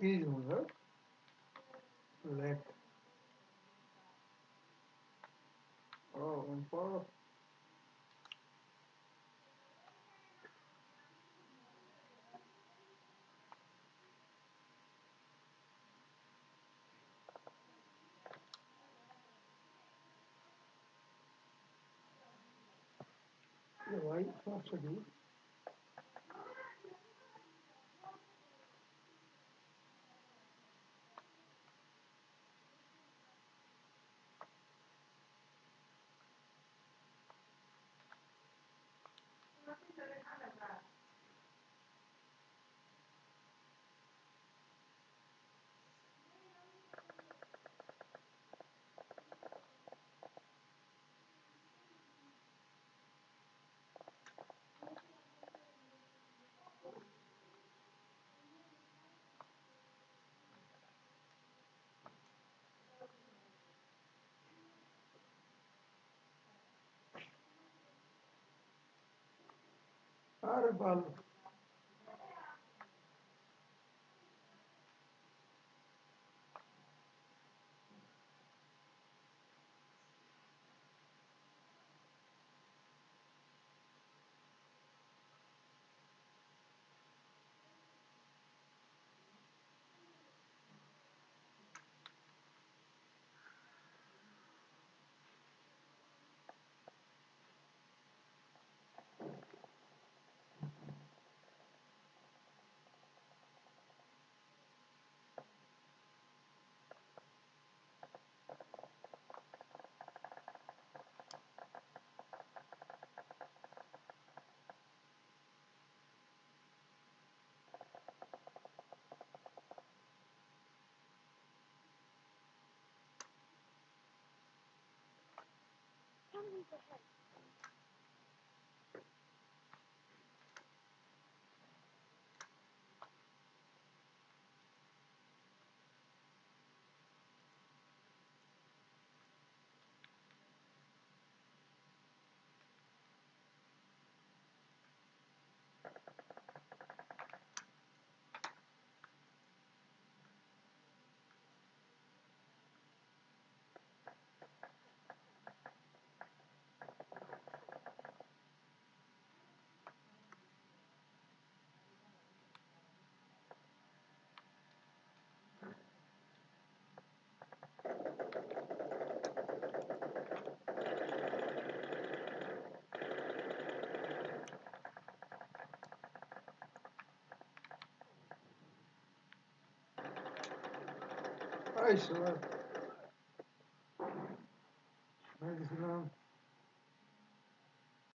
keys one, huh? Select. Oh, and for Her bal subsidy. Are bulb. Ayşe var. Hadi selam.